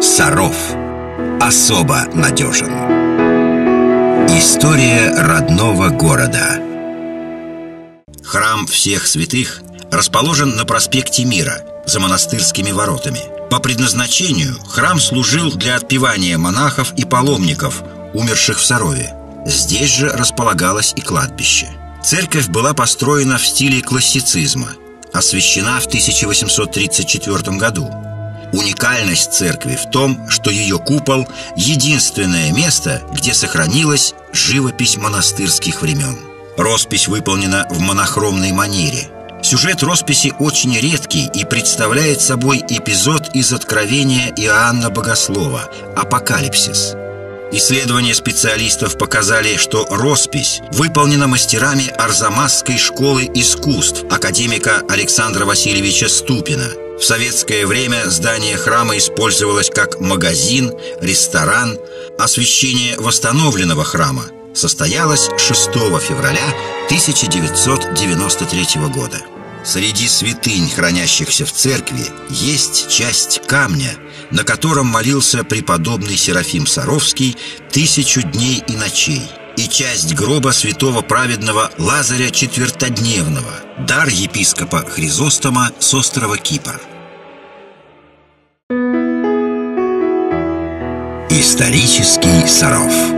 Саров особо надежен. История родного города. Храм всех святых расположен на проспекте Мира за монастырскими воротами. По предназначению храм служил для отпевания монахов и паломников, умерших в Сарове. Здесь же располагалось и кладбище. Церковь была построена в стиле классицизма, освящена в 1834 году. Уникальность церкви в том, что ее купол – единственное место, где сохранилась живопись монастырских времен. Роспись выполнена в монохромной манере. Сюжет росписи очень редкий и представляет собой эпизод из Откровения Иоанна Богослова «Апокалипсис». Исследования специалистов показали, что роспись выполнена мастерами Арзамасской школы искусств академика Александра Васильевича Ступина. В советское время здание храма использовалось как магазин, ресторан. Освящение восстановленного храма состоялось 6 февраля 1993 года. Среди святынь, хранящихся в церкви, есть часть камня, на котором молился преподобный Серафим Саровский тысячу дней и ночей, и часть гроба святого праведного Лазаря Четвертодневного, дар епископа Хризостома с острова Кипр. Исторический Саров